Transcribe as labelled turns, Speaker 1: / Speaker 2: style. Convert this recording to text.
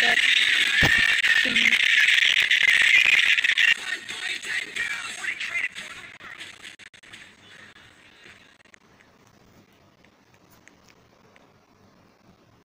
Speaker 1: that